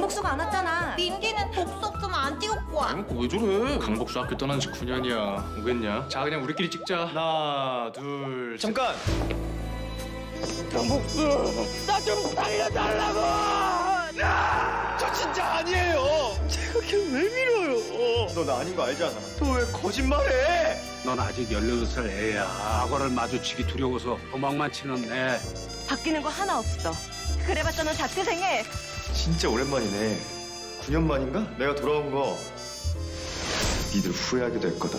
강복수가 안 왔잖아. 네 민기는 복수 좀안 띄웠고 와. 아니, 왜 저래? 강복수 학교 떠난 지 9년이야. 오겠냐? 자, 그냥 우리끼리 찍자. 하나, 둘, 잠깐! 강복수! 나 좀 살려달라고! 야! 저 진짜 아니에요! 제가 걔 왜 밀어요? 너 나 아닌 거 알잖아. 너 왜 거짓말해? 넌 아직 16살 애야. 악어를 마주치기 두려워서 도망만 치는 애. 바뀌는 거 하나 없어. 그래봤자 넌 자퇴생해. 진짜 오랜만이네. 9년 만인가? 내가 돌아온 거. 니들 후회하게 될 거다.